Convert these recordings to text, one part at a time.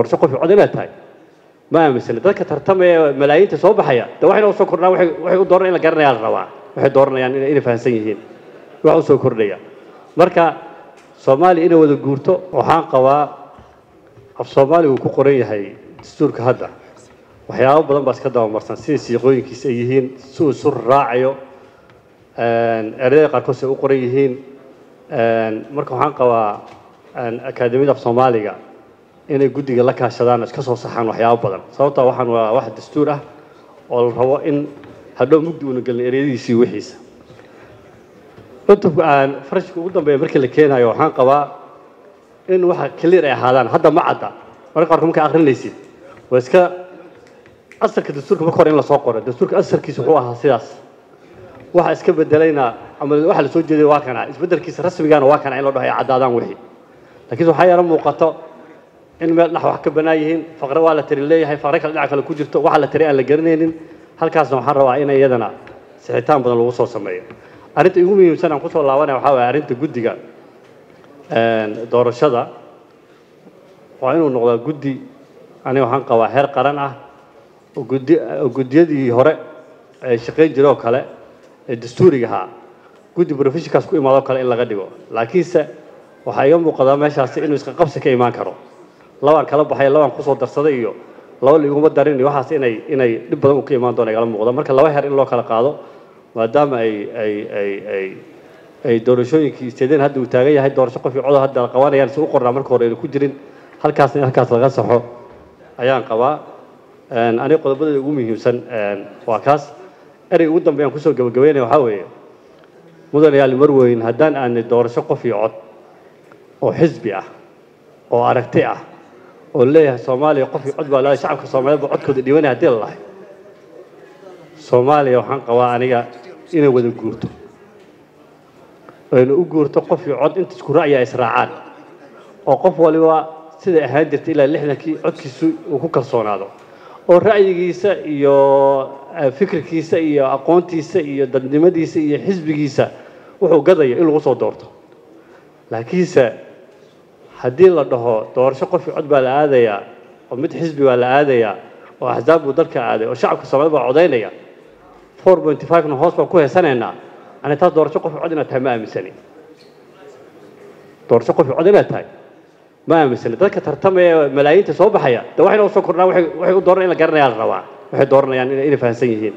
doorasho qof cod inaad tahay. Ma aaminsana dadka tartamaya malaayiinta soo baxaya de waxayna u soo kordhaa waxay u dooran in la garanaya la rabaa waxay dooranayaan inay fahamsan yihiin. Wax u soo kordhaya marka soomaaliya inay wada guurto waxaan qabaa af soomaaliga uu ku qoran yahay dastuurka hadda. Waxyaabo badan baa iska dabamarsan sida siiqooyinkiisa ay yihiin si uu isu raacayo ereyada qaarkood si ay u qoran yihiin. Marka waxaan qabaa akaademiyada af soomaaliga inay guddiga la kaashadaan iska soo saxaan waxyaabo badan. Sababtaa waxaan waa wax dastuur ah oo la rabo in hadhow mugdi uuna gelin ereyadiisii wixiisa. Cutubka aan farashka ugu dambeeya markii la keenayo waxaan qabaa in waxa clear ay ahaadaan. Hadda ma cadda. Marka qaarkood markaa akrinaysid waa iska asalka dastuurka marka hore in la soo qoro. Dastuurka asalkiisa wuxuu ahaa sidaas. Waxa iska bedelayna ama waxa la soo jeeday waa kana. Isbedelkiisa rasmigaana waa kana in la dhaho ay caddaadaan wixii. Laakiin waxaa yaro muuqato in meel dhex wax ka banaan yihiin faqre waa la tiri leeyahay faqre kale dhinac kale ku jirto waxa la tiri aan la garanaynin halkaasna waxaan rabaa in iyadana sixitaan badan lagu soo sameeyo. Arrinta ugu muhiimsan aan ku soo laabanaya waxaa waaya arrinta guddiga doorashada waa inuu noqdaa guddi aniga waxaan qabaa heer qaran ah oo guddi guddiyadii hore ee shaqayn jiray oo kale ee dastuuriga ahaa. Guddi professionkaas ku imaadoo kale in laga dhigo. Laakiinse waxaa iga muuqdaa meeshaasi inuu isqa qabsi ka imaan karo labaan kala baxay labaan ku soo darsaday iyo laba liguma darin waxaas inay inay dhib badan u imaan doona igala muuqda marka laba heer in loo kala qaado maadaama ay ay ay ay ay doorashooyinkii isteedeen hadda uu taagan yahay doorasho qofkii codo hadda la qabanayaan si u qornaa marka hore aynu ku jirin halkaasna in halkaas laga saxo ayaan qabaa. Aniga qodobadada ugu muhiimsan waa kaas. Ereyga ugu dambeeyaan ku soo gabagabeynaya waxaa weeye mudan yaali marweyn haddaan aanay doorasho qof iyo cod oo xisbi ah oo aragti ah oo leeyahay soomaaliya qofkii cod baa leedahay shacabka soomaaliyeed baa codkooda dhibanaya haddii la lahay. Soomaaliya waxaan qabaa aniga inay wada guurto. Ayna u guurto qofkii cod inta isku ra'ya israacaan oo qof waliba siday ahaan jirtay ilaa lixdankii codkiisu uu ku kalsoonaado. Oo ra'yigiisa iyo fikirkiisa iyo aqoontiisa iyo dadnimadiisa iyo xisbigiisa wuxuu gadaya in lagu soo doorto. Laakiinse haddii la dhaho doorasho qofkii cod baa la aadayaa oo mid xisbi baa la aadayaa oo axsaab buu dalka aaday oo shacabka soomaalida baa codaynaya four pointy five-na hoos baan ku heesanaynaa. Ani taas doorasho qofkii cod inaad tahay ma aaminsani. Doorasho qofkii cod inaad tahay ma aaminsani. Dadka tartamaya malaayiinta soo baxaya de waxayna u soo kordhaa waxay u dooran in la garanaya la rabaa. Waxay dooranayaan inay fahamsan yihiin.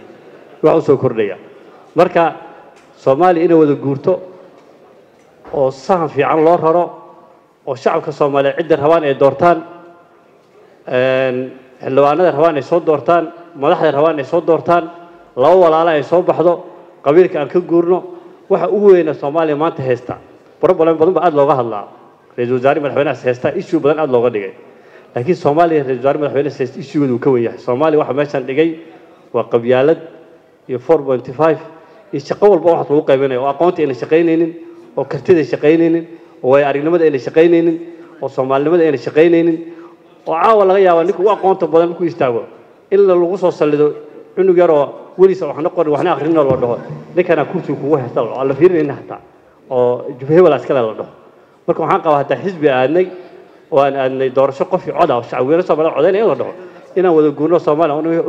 Wax u soo kordhaya marka soomaaliya inay wada guurto oo sahan fiican loo raro oo shacabka soomaaliyeed cidda rabaan ay doortaan xildhibaanada rabaan ay soo doortaan madaxda rabaan ay soo doortaan laba walaalo ay soo baxdo qabiilka aan ka guurno waxa ugu weyna soomaaliya maanta haysta. Problem badan baa aada looga hadlaa. Ra'isul wasaare madaxweynahaas haysta issue badan aada looga dhigay. Laakiin soomaaliya ra'isul wasaare madaxweynahaas haysta issuegeedu uu ka wen yahay soomaaliya waxa meeshan dhigay waa qabyaalad iyo four pointy five iyo shaqo walba waxaas lagu qaybinayo oo aqoonta ayna shaqaynaynin oo kartida shaqaynaynin oo way aragnimada ayna shaqaynaynin oo soomaalinimada ayna shaqaynaynin oo caawa laga yaaba ninka ugu aqoonta badan markuu istaago. In lagu soo sallido cunug yaroo weliisa waxna qorin waxna akhrinin loo dhaho. Ninkana kursiga kugu aan la fiirinayna hataa oo hebel askale la dhaho. Marka waxaan qabaa hataa xisbi aadnay oo aan aadnay doorasho qofkii coda oo shacab weyne soomaalida codaynaya in la dhaho. Inaan wada guurno soomaaliya